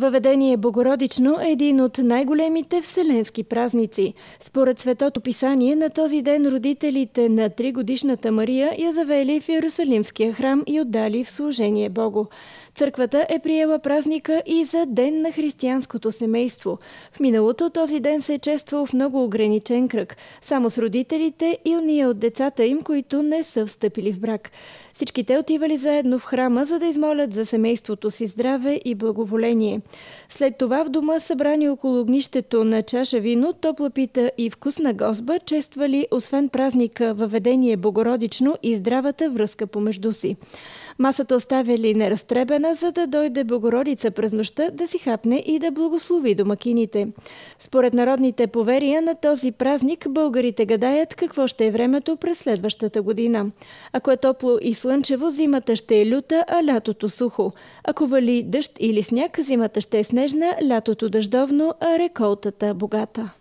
Въведение Богородично е един от най-големите вселенски празници. Според Светото писание, на този ден родителите на тригодишната Мария я завели в Иерусалимския храм и отдали в служение Богу. Църквата е приела празника и за Ден на християнското семейство. В миналото този ден се е чествал в много ограничен кръг, само с родителите и уния от децата им, които не са встъпили в брак. Всички те отивали заедно в храма, за да измолят за семейството си здраве и благоволение. След това в дома събрани около огнището на чаша вино, топла пита и вкусна гозба, чествали освен празника въведение Богородично и здравата връзка помежду си. Масата оставяли неразтребена, за да дойде Богородица през нощта да си хапне и да благослови домакините. Според народните поверия на този празник българите гадаят какво ще е времето през следващата година. Ако е топло и слънчево, зимата ще е люта, а лятото сухо. Ако вали дъжд или сняг, зимата ще е снежна, лятото дъждовно, а реколтата богата.